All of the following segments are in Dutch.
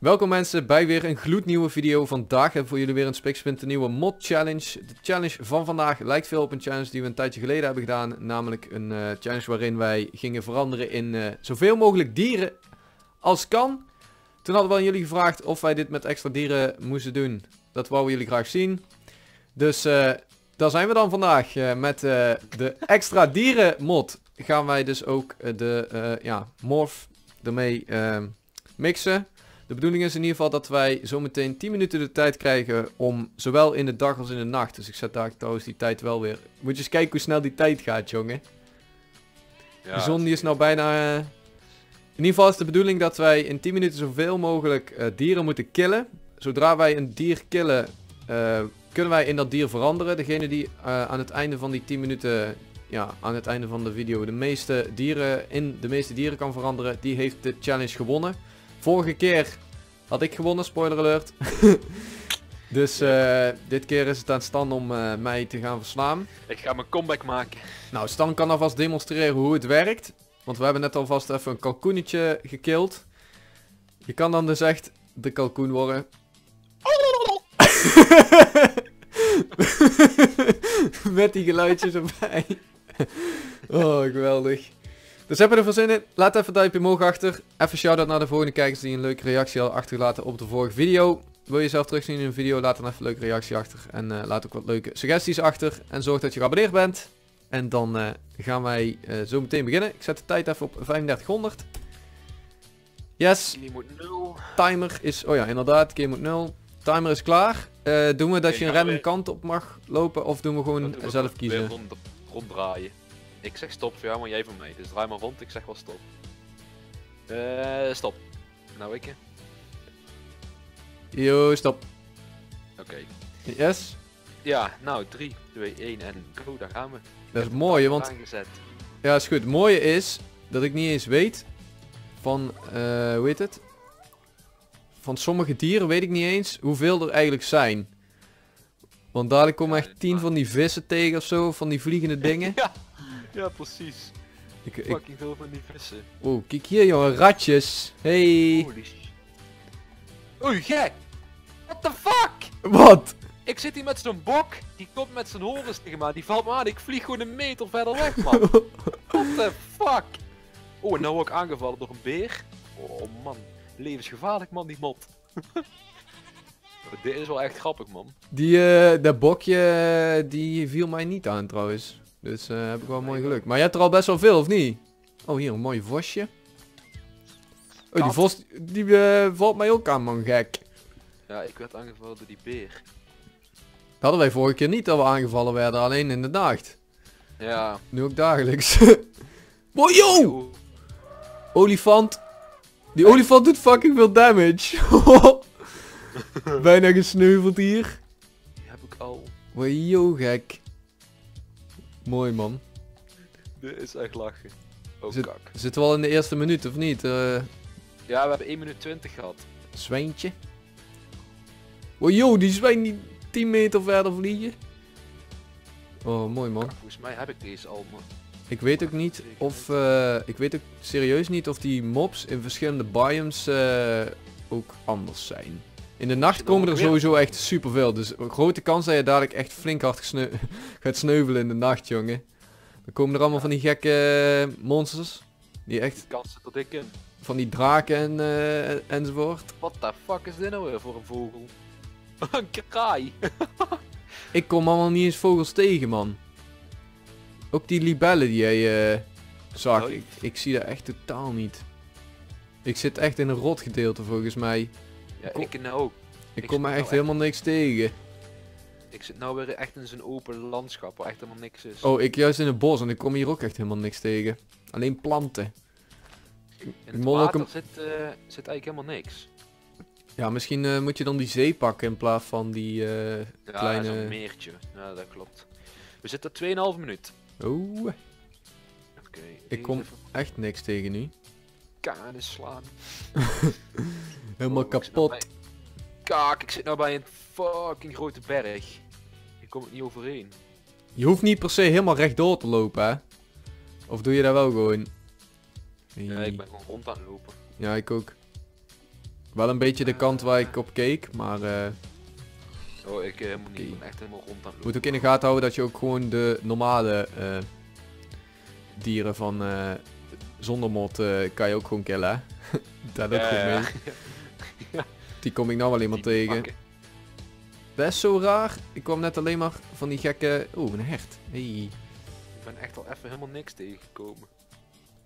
Welkom mensen bij weer een gloednieuwe video. Vandaag hebben we voor jullie weer een Spikspint nieuwe mod challenge. De challenge van vandaag lijkt veel op een challenge die we een tijdje geleden hebben gedaan. Namelijk een eh, challenge waarin wij gingen veranderen in uh, zoveel mogelijk dieren als kan. Toen hadden we aan jullie gevraagd of wij dit met extra dieren moesten doen. Dat wouden jullie graag zien. Dus uh, daar zijn we dan vandaag. met de extra dieren mod gaan wij dus ook de ja, morph ermee mixen. De bedoeling is in ieder geval dat wij zometeen 10 minuten de tijd krijgen om zowel in de dag als in de nacht. Dus ik zet daar trouwens die tijd wel weer. Moet je eens kijken hoe snel die tijd gaat, jongen. Ja, de zon die is nou bijna... Uh... In ieder geval is de bedoeling dat wij in 10 minuten zoveel mogelijk uh, dieren moeten killen. Zodra wij een dier killen, uh, kunnen wij in dat dier veranderen. Degene die aan het einde van die 10 minuten, ja, aan het einde van de video de meeste dieren in de meeste dieren kan veranderen, die heeft de challenge gewonnen. Vorige keer had ik gewonnen, spoiler alert. dus uh, dit keer is het aan Stan om uh, mij te gaan verslaan. Ik ga mijn comeback maken. Nou, Stan kan alvast demonstreren hoe het werkt. Want we hebben net alvast even een kalkoenetje gekild. Je kan dan dus echt de kalkoen worden. Met die geluidjes erbij. oh, geweldig. Dus hebben we er voor zin in? Laat even een duimpje omhoog achter. Even shout-out naar de volgende kijkers die een leuke reactie al achtergelaten op de vorige video. Wil je zelf terugzien in een video, laat dan even een leuke reactie achter. En uh, laat ook wat leuke suggesties achter. En zorg dat je geabonneerd bent. En dan uh, gaan wij uh, zo meteen beginnen. Ik zet de tijd even op 3500. Yes. Timer is... Oh ja, inderdaad. Game moet 0. Timer is klaar. doen we dat je een random kant op mag lopen? Of doen we gewoon zelf kiezen? Rond, ronddraaien. Ik zeg stop voor jou, maar jij voor mij. Dus draai maar rond, ik zeg wel stop. Eh, stop. Nou ik. Yo, stop. Oké. Yes? Ja, nou 3, 2, 1 en go, daar gaan we. Dat is mooi, want... Aangezet. Ja, is goed. Het mooie is dat ik niet eens weet van, uh, hoe heet het? Van sommige dieren weet ik niet eens hoeveel er eigenlijk zijn. Want dadelijk komen echt tien van die vissen tegen of zo, van die vliegende dingen. ja. Ja, precies. Ik, Fucking veel van die vissen. Oeh, kijk hier jongen, ratjes. Hey. Holy Oei, gek. What the fuck? Wat? Ik zit hier met zo'n bok, die komt met zijn horens tegen me die valt me aan, ik vlieg gewoon een meter verder weg man. What the fuck? Oh, en nou word ik aangevallen door een beer. Oh man, levensgevaarlijk man, die mot. Dit is wel echt grappig man. Die, uh, dat bokje, die viel mij niet aan trouwens. Dus uh, heb ik wel mooi geluk. Maar je hebt er al best wel veel, of niet? Oh, hier een mooi vosje. Oh, die vos die uh, valt mij ook aan, man, gek. Ja, ik werd aangevallen door die beer. Dat hadden wij vorige keer niet dat we aangevallen werden, alleen in de nacht. Ja. Nu ook dagelijks. wow, yo! Olifant. Die olifant doet fucking veel damage. Bijna gesneuveld hier. Die heb ik al. Wow, yo, gek. Mooi man. Dit is echt lachen. Oh Zit, kak. Zitten we al in de eerste minuut of niet? Uh... Ja, we hebben 1 minuut 20 gehad. Zwijntje. Oh joh, die zwijn die 10 meter verder vliegen. Oh, mooi man. volgens mij heb ik deze al man. Ik weet ook niet of, uh, ik weet ook serieus niet of die mobs in verschillende biomes uh, ook anders zijn. In de nacht komen er sowieso echt superveel. Dus grote kans dat je dadelijk echt flink hard gaat sneuvelen in de nacht, jongen. Dan komen er allemaal van die gekke eh, monsters. Die echt... Kans tot ik in. Van die draken en, uh, enzovoort. What the fuck is dit nou weer voor een vogel? een kraai. ik kom allemaal niet eens vogels tegen, man. Ook die libellen die jij uh, zag. Ik, ik, zie dat echt totaal niet. Ik zit echt in een rot gedeelte volgens mij. Ja, ik nou ook. Ik, kom echt nou helemaal niks tegen. Ik zit nou weer echt in zo'n open landschap waar echt helemaal niks is. Oh, ik juist in het bos en ik kom hier ook echt helemaal niks tegen. Alleen planten. In het water zit, uh, zit eigenlijk helemaal niks. Ja, misschien uh, moet je dan die zee pakken in plaats van die uh, ja, kleine... Ja, meertje. Ja, dat klopt. We zitten 2,5 minuut. Okay, ik kom echt niks tegen nu. Kanen slaan. Helemaal oh, kapot. Kak, ik zit nou bij een fucking grote berg. Ik kom het niet overheen. Je hoeft niet per se helemaal rechtdoor te lopen, hè? Of doe je daar wel gewoon? Ja, ik ben gewoon rond aan het lopen. Ja, ik ook. Wel een beetje de kant waar ik op keek, maar eh Oh, ik eh, moet niet ik ben echt helemaal rond aan het moet ook in de gaten houden dat je ook gewoon de normale eh, dieren van zonder mod eh, kan je ook gewoon killen. hè. Daar ook goed ja, mee. Die kom ik nou alleen maar tegen. pakken. Is zo raar. Ik kwam net alleen maar van die gekke... Oeh, een hert. Hey. Ik ben echt al even helemaal niks tegengekomen.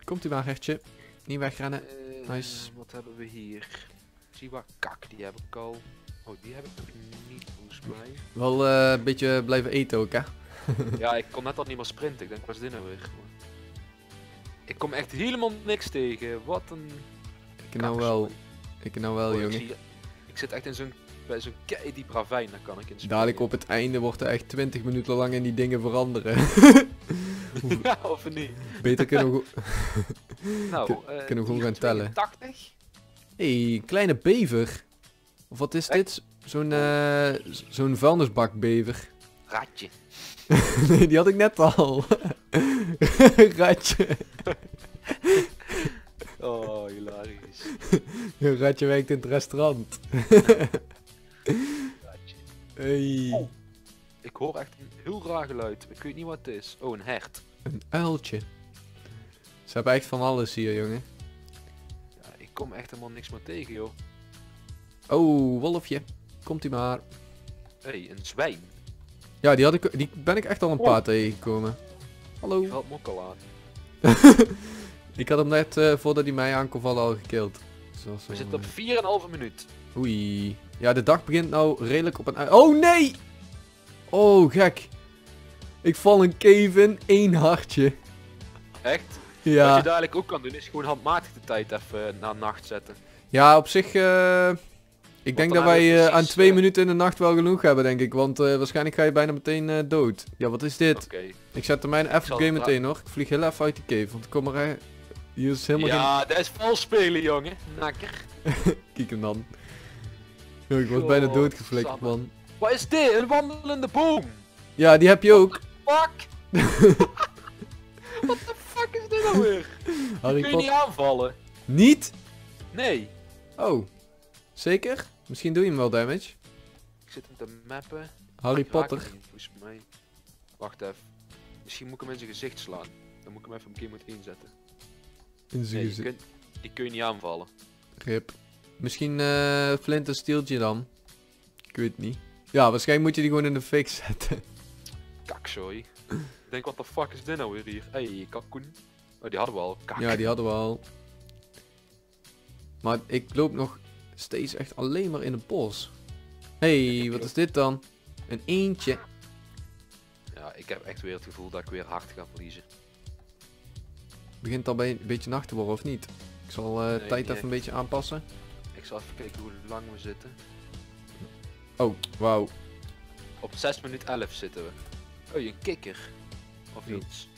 Komt u maar, hertje. Niet wegrennen. Eh, Nice. Wat hebben we hier? Zie waar kak, die heb ik al. Oh, die heb ik nog niet volgens mij. Wel eh, een beetje blijven eten ook, hè? ja, ik kon net al niet meer sprinten. Ik denk, wat is dit nou weer? Ik kom echt helemaal niks tegen. Wat een... Ik nou wel. Ik nou wel, Oh, ik, jongen. ik zit echt in zo'n bij zo'n kei diep ravijn, daar kan ik in. Dadelijk op het einde wordt er echt 20 minuten lang in die dingen veranderen. ja, of niet? Beter kunnen we... Nou, eh, kunnen we gewoon gaan tellen. 82. hey, kleine bever. Of wat is dit? Zo'n z- zo'n vuilnisbakbever. Ratje. nee, die had ik net al. ratje. Oh, hilarisch. Ratje werkt in het restaurant. Ratje. Hey. Oh. Ik hoor echt een heel raar geluid. Ik weet niet wat het is. Oh, een hert. Een uiltje. Ze hebben echt van alles hier, jongen. Ja, ik kom echt helemaal niks meer tegen, joh. Oh, wolfje. Komt u maar. Hé, hey, een zwijn. Ja, die, had ik, die ben ik echt al een Oh. paar tegengekomen. Hallo. Al aan. Ik had hem net eh, voordat hij mij aankwam vallen al gekild. Dus dat was We zitten eh, op 4,5 minuut. Oei. Ja, de dag begint nou redelijk op een... Oh, nee! Oh, gek. Ik val een cave in, één hartje. Echt? Wat Ja. je dadelijk ook kan doen, is gewoon handmatig de tijd even eh, naar nacht zetten. Ja, op zich... eh, ik denk dat wij eh, aan twee eh, minuten in de nacht wel genoeg hebben, denk ik. Want eh, waarschijnlijk ga je bijna meteen dood. Ja, wat is dit? Oké. Ik zet er mijn even game meteen hoor. Ik vlieg heel even uit die cave, want ik kom er... eh, Hier is helemaal geen... Ja, dat is vals spelen, jongen. Nakker. Kijk hem dan. Yo, ik word bijna doodgeflikkerd, samme. man. Wat is dit? Een wandelende boom. Ja, die heb je ook. Fuck. What the fuck is dit nou weer? Harry Kun je niet aanvallen? Niet? Nee. Oh. Zeker? Misschien doe je hem wel damage. Ik zit hem te mappen. Harry Ik Potter. hem niet, volgens mij. Wacht even. Misschien moet ik hem in zijn gezicht slaan. Dan moet ik hem even op game mode inzetten. In zijn Nee, je gezicht. kunt, die kun je niet aanvallen. Rip. Misschien eh flint en steeltje dan. Ik weet niet. Ja, waarschijnlijk moet je die gewoon in de fik zetten. Kakzooi. Ik denk, wat de fuck is dit nou weer hier? Hey, kalkoen. Oh, die hadden we al. Kak. Ja, die hadden we al. Maar ik loop nog steeds echt alleen maar in het bos. hey, wat is dit dan? Een eentje. Ja, ik heb echt weer het gevoel dat ik weer hard ga verliezen. Begint al bij een beetje nacht te worden of niet? Ik zal Nee, tijd even een beetje aanpassen. Ik zal even kijken hoe lang we zitten. Oh, wauw. Op 6 minuut 11 zitten we. Oh, je een kikker. Of iets.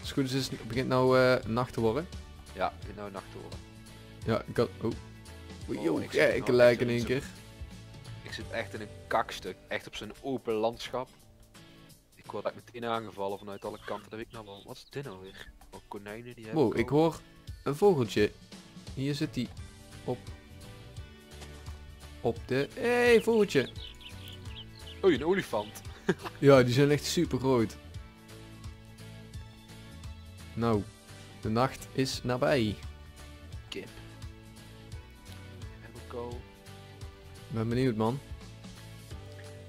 Als het goed is, het begint nou eh, nacht te worden. Ja, ik nou nacht horen. Ja, ik had... Oh. Oh, zit ja, ik echt lijk in één keer. Ik zit echt in een kakstuk. Echt op zo'n open landschap. Ik word echt meteen aangevallen vanuit alle kanten. Dat weet ik nou wel. Wat is dit nou weer? Oh, konijnen die hebben Wow, ik hoor een vogeltje. Hier zit hij. Op. Op de... Hé, hey, vogeltje. Oh, een olifant. Ja, die zijn echt super groot. Nou, de nacht is nabij. Ik ben benieuwd, man.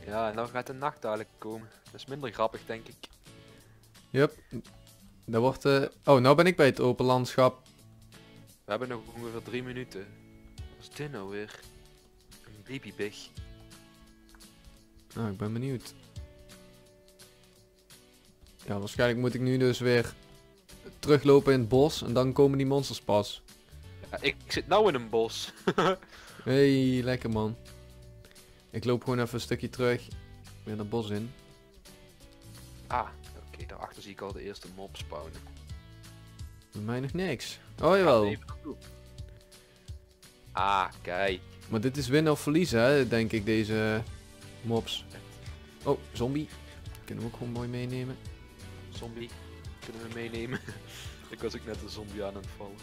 Ja, en dan gaat de nacht dadelijk komen. Dat is minder grappig, denk ik. Yep. Dat wordt... eh Oh, nou ben ik bij het open landschap. We hebben nog ongeveer drie minuten. Wat is dit nou weer? Een babybig. Nou, ik ben benieuwd. Ja, waarschijnlijk moet ik nu dus weer teruglopen in het bos en dan komen die monsters pas. Ja, ik zit nou in een bos. Hey, lekker man. Ik loop gewoon even een stukje terug. Weer naar het bos in. ah, oké, daarachter zie ik al de eerste mob spawnen. Bij mij nog niks. Oh jawel. Ah, kijk. Maar dit is winnen of verliezen, hè, denk ik, deze mobs. Oh, zombie. Kunnen we ook gewoon mooi meenemen. Zombie. Kunnen we meenemen? ik was ook net een zombie aan het vallen.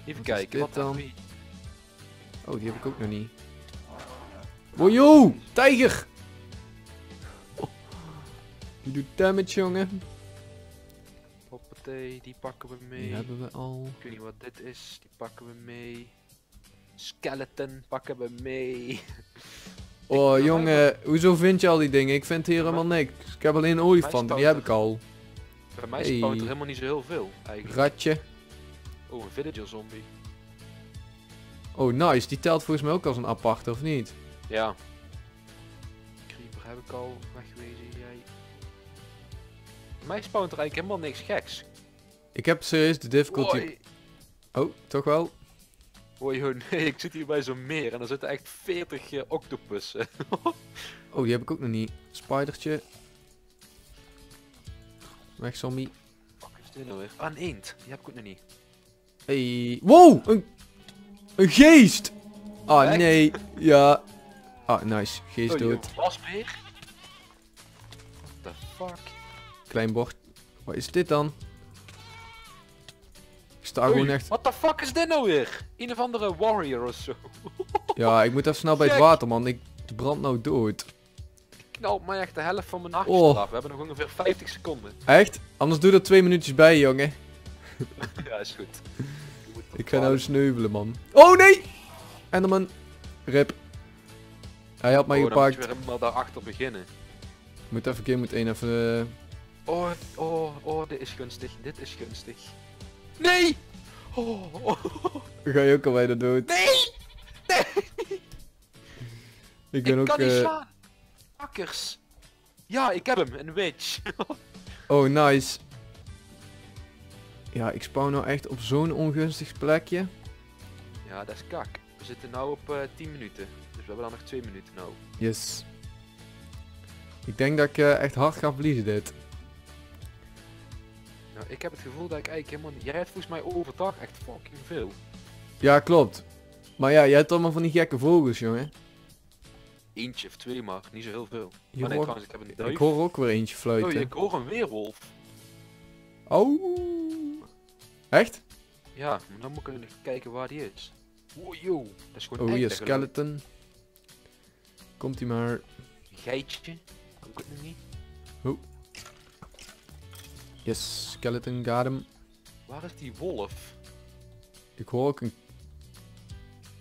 Even Wat kijken, wat dan? Oh, die heb ik ook nog niet. Wow, yo! Tijger! Oh. Die doet damage, jongen. Hoppatee, die pakken we mee. Die hebben we al. Ik weet niet wat dit is, die pakken we mee. Skeleton pakken we mee. Oh, jongen. Hoezo vind je al die dingen? Ik vind hier helemaal niks. Ik heb alleen olifanten, die heb ik al. Bij mij Hey. spawnt er helemaal niet zo heel veel, eigenlijk. Ratje. Oh, een villager zombie. Oh, nice. Die telt volgens mij ook als een aparte, of niet? Ja. Creeper heb ik al weggewezen, jij. Mij spawnt er eigenlijk helemaal niks geks. Ik heb serieus de difficulty... Oh, toch wel? Hoi, ho, nee, ik zit hier bij zo'n meer en er zitten echt 40 eh, octopussen. Oh, die heb ik ook nog niet. Spidertje. Weg, zombie. Wat is dit nou weer? Ah, een eend. Die heb ik ook nog niet. Hey. Wow! Een, een geest! Ah, Echt? nee. Ja. Ah, nice. Geest Oh, dood. wasbeer? What the fuck? Klein bord. Wat is dit dan? Ik sta Oei, gewoon echt... What the fuck is dit nou weer? Een of andere warrior of zo. Ja, ik moet even snel bij het water, man. Ik brand nou dood. Knalt mij echt de helft van mijn nachtje Oh. We hebben nog ongeveer 50 seconden. Echt? Anders doe er twee minuutjes bij, jongen. ja, is goed. Moet Ik ga nou sneuvelen, man. Oh, nee! Enderman. Rip. Hij had mij oh, dan moet je gepakt. weer helemaal daarachter beginnen. Ik moet even, keer moet één even... eh, Oh, oh, oh, dit is gunstig. Dit is gunstig. Nee! Oh, oh, ga je ook al bijna dood. Nee! Nee! Ik ben ik ook... kan niet eh, slaan. Akkers. Ja, ik heb hem. Een witch. Oh, nice. Ja, ik spawn nou echt op zo'n ongunstig plekje. ja, dat is kak. We zitten nu op eh 10 minuten. Dus we hebben dan nog 2 minuten nou. Yes. Ik denk dat ik eh, echt hard ga verliezen dit. Nou, ik heb het gevoel dat ik eigenlijk helemaal niet... Jij hebt volgens mij overdag echt fucking veel. Ja, klopt. Maar ja, jij hebt allemaal van die gekke vogels, jongen. Eentje of twee maar, niet zo heel veel. Je oh nee, hoort- trouwens, ik heb een duif. ik hoor ook weer eentje Oh, fluiten. ik hoor een weerwolf. Oh. Echt? Ja, maar dan moet ik even kijken waar die is. Oh, yo. Dat is gewoon Oh, hier, skeleton. Komt hij maar. Geitje. Kan ik het nog niet. Yes, skeleton, got him. Waar is die wolf? Ik hoor ook een...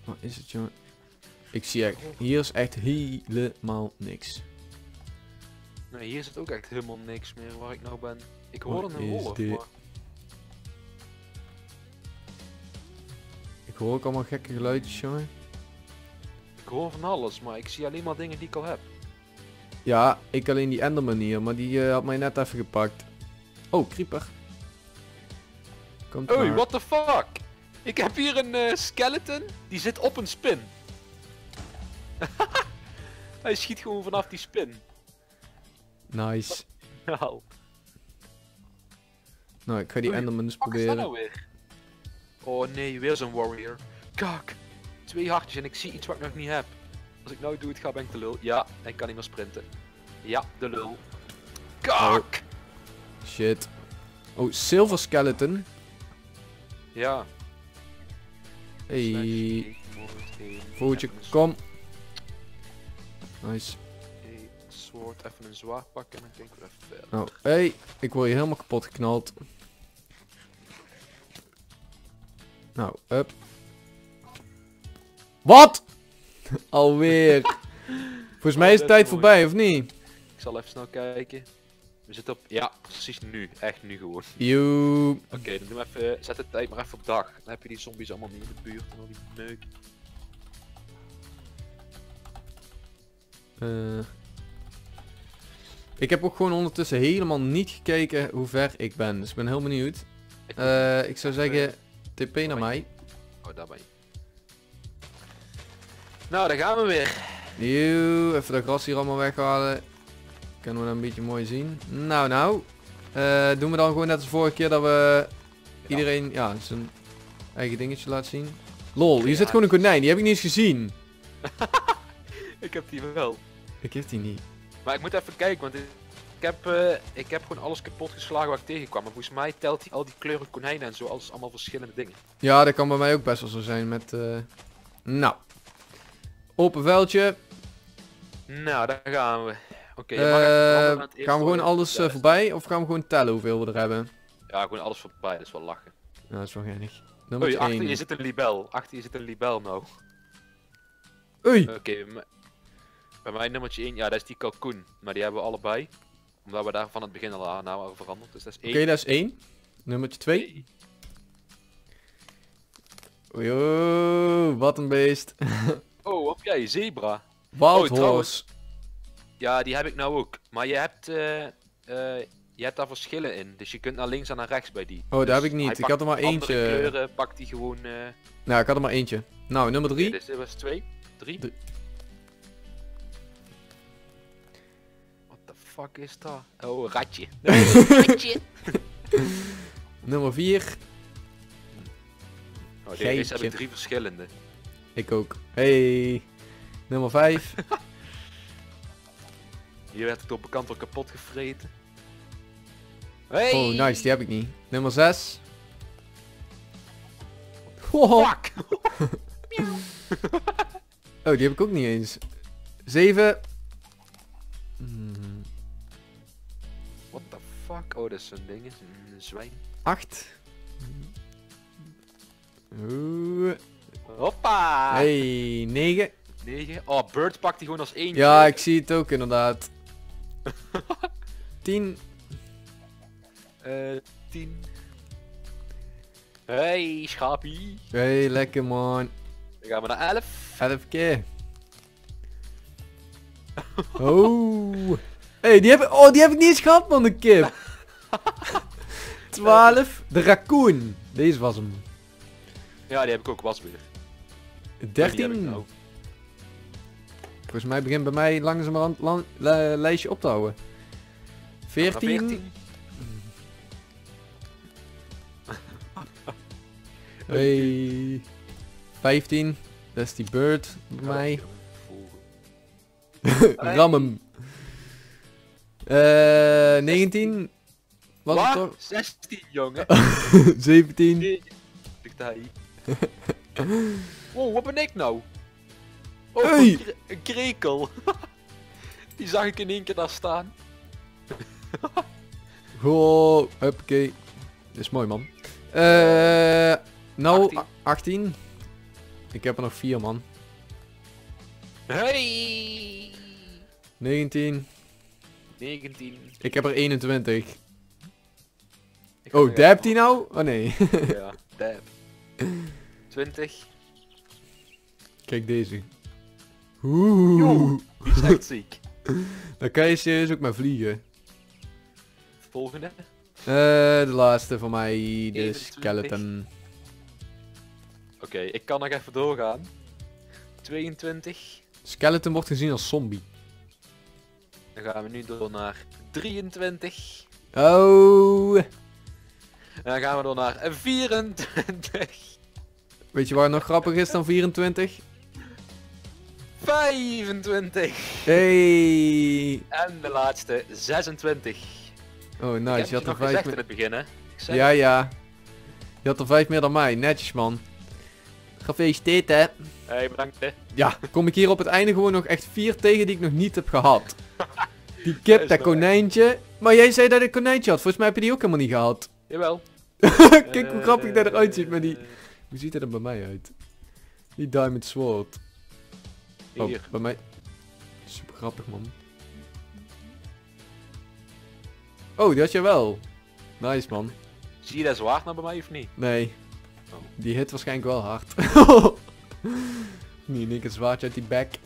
Wat is het, jongen? Ik zie echt... Hier is echt helemaal niks. Nee, hier zit ook echt helemaal niks meer waar ik nou ben. Ik Wat hoorde een wolf, dit? maar... Ik hoor ook allemaal gekke geluidjes, jongen. Ik hoor van alles, maar ik zie alleen maar dingen die ik al heb. Ja, ik alleen die Enderman hier, maar die eh, had mij net even gepakt. Oh, creeper. Komt Oei, maar. what the fuck? Ik heb hier een eh, skeleton, die zit op een spin. Hij schiet gewoon vanaf die spin. Nice. Nou, Nou, ik ga die Oei, Enderman eens wat is dat proberen. nou weer? Oh nee, weer zo'n warrior. Kak, twee hartjes en ik zie iets wat ik nog niet heb. Als ik nou doe het ga, ben ik de lul. Ja, ik kan niet meer sprinten. Ja, de lul. Kak! Shit. Oh, Silver Skeleton. Ja. Hey, voertje, kom. Nice. Hey, sword, even een zwaard pakken en dan denk ik weer even verder. Nou, hey, ik word hier helemaal kapot geknald. Nou, up. Wat? Alweer. Volgens mij is de Oh, tijd voorbij, of niet? Ik zal even snel kijken. We zitten op... Ja, precies nu. Echt nu gewoon. Joe. Oké, dan doen we even... Zet de tijd maar even op dag. Dan heb je die zombies allemaal niet in de buurt en al die meuk. Eh. ik heb ook gewoon ondertussen helemaal niet gekeken hoe ver ik ben. Dus ik ben heel benieuwd. Ik, Eh, ik zou zeggen, TP naar mij. Oh, daar ben je. Nou, daar gaan we weer. Joe, even dat gras hier allemaal weghalen. Kunnen we dat een beetje mooi zien. Nou, nou. Eh, doen we dan gewoon net als vorige keer dat we iedereen ja, zijn eigen dingetje laat zien. Lol, hier Ja. zit gewoon een konijn. Die heb ik niet eens gezien. Ik heb die wel. Ik heb die niet. Maar ik moet even kijken, want ik heb, eh, ik heb gewoon alles kapot geslagen waar ik tegenkwam. Maar volgens mij telt hij al die kleuren konijnen en zo als allemaal verschillende dingen. Ja, dat kan bij mij ook best wel zo zijn met... eh, Nou, Open vuiltje. Nou, daar gaan we. Oké, Eh, veranderen aan het gaan we gewoon alles Ja, eh, voorbij of gaan we gewoon tellen hoeveel we er hebben? Ja, gewoon alles voorbij, dat is wel lachen. Nou, dat is wel geinig. Nummer Oei, achter je 1. zit een libel. Achter je zit een libel nou. Oei! Oké, bij mij- bij mij nummertje 1, ja, dat is die kalkoen. Maar die hebben we allebei. Omdat we daar van het begin al aan hebben veranderd. Dus dat is 1. Oké, dat is 1. Nummertje 2. Oei, oeh, wat een beest. Oh, heb jij zebra? Wild Oh, horse. Ja, die heb ik nou ook. Maar je hebt, eh, eh, je hebt daar verschillen in. Dus je kunt naar links en naar rechts bij die. Oh, dat Dus heb ik niet. Ik had er maar andere eentje. kleuren pakt hij gewoon... eh Nou, ik had er maar eentje. Nou, nummer 3. Dus dit was 2, 3. Drie. Fuck is dat? Oh, een ratje. Ratje. Nummer 4. Oh, deze heb Geitje. ik drie verschillende. Ik ook. Hey. Nummer 5. Hier werd ik door bekant al kapot gevreten. Hey! Oh, nice. Die heb ik niet. Nummer 6. Oh, Fuck! oh, die heb ik ook niet eens. 7. Oh, dat is zo'n ding. Een zwijn. 8. Oeh. Hoppa! Hey, 9. 9. Oh, Bird pakt hij gewoon als eentje. Ja, ik zie het ook inderdaad. 10. Eh, 10. Hey, schapie. Hey, lekker man. Dan gaan we naar 11. 11 keer. Oh. Hey, die heb, ik- oh, die heb ik niet eens gehad, man, de kip. 12. De raccoon. Deze was hem. Ja, die heb ik ook wasbeer. 13. nou. Volgens mij begint bij mij langzamerhand lang, li- lijstje op te houden. 14. Hey. 15. Dat is die bird bij mij. Ram hem. Eh 19. Was Wat? toch? 16, jongen. 17. Nee, ligt hij. Wow, wat ben ik nou? Oh, Hey. een kre- een krekel. Die zag ik in één keer daar staan. Goh, huppakee. Dit is mooi man. Eh nou, 18. 18. 18. Ik heb er nog 4 man. Hey! 19. 19. Ik heb er 21. Oh, nog dab even- die nou? Oh nee. Ja, dab. 20. Kijk deze. Oeh. Die is echt ziek. Dan kan je serieus ook maar vliegen. Volgende. Eh, de laatste voor mij, de 21. skeleton. Oké, ik kan nog even doorgaan. 22. Skeleton wordt gezien als zombie. Dan gaan we nu door naar 23. Oh. En dan gaan we door naar 24. Weet je waar het nog grappig is dan 24? 25. Hey. En de laatste 26. Oh nice, je had er nog gezegd vijf in meer. het begin, hè? Ja, ja. Je had er vijf meer dan mij. Netjes man. Gefeliciteerd hè. Hey, bedankt hè. Ja, kom ik hier op het einde gewoon nog echt vier tegen die ik nog niet heb gehad. Die kip, dat konijntje. Maar jij zei dat ik konijntje had. Volgens mij heb je die ook helemaal niet gehad. Jawel. Kijk hoe grappig dat eruit ziet met die... Eh, Hoe ziet dat er bij mij uit? Die diamond sword. Oh, Hier. bij mij... Super grappig man. Oh, die had je wel. Nice man. Zie je dat zwaard nou bij mij of niet? Nee. Oh. Die hit waarschijnlijk wel hard. niet, ik een zwaardje uit die bek.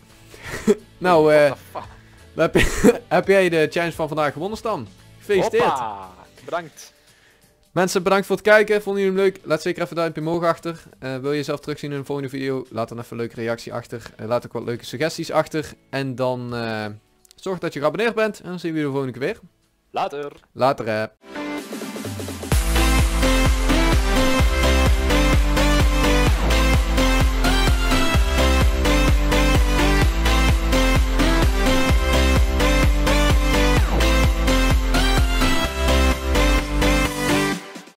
nou, eh, heb, heb jij de challenge van vandaag gewonnen Stan? Gefeliciteerd. Hoppa. Bedankt. Mensen, bedankt voor het kijken. Vonden jullie hem leuk? Laat zeker even een duimpje omhoog achter. Eh, wil je jezelf terugzien in een volgende video? Laat dan even een leuke reactie achter. Eh, laat ook wat leuke suggesties achter. En dan eh, zorg dat je geabonneerd bent. En dan zien we je de volgende keer weer. Later. Later hè.